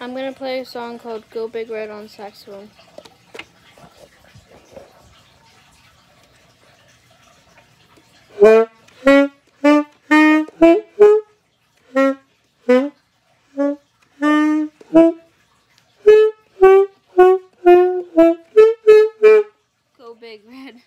I'm going to play a song called Go Big Red on saxophone. Go Big Red.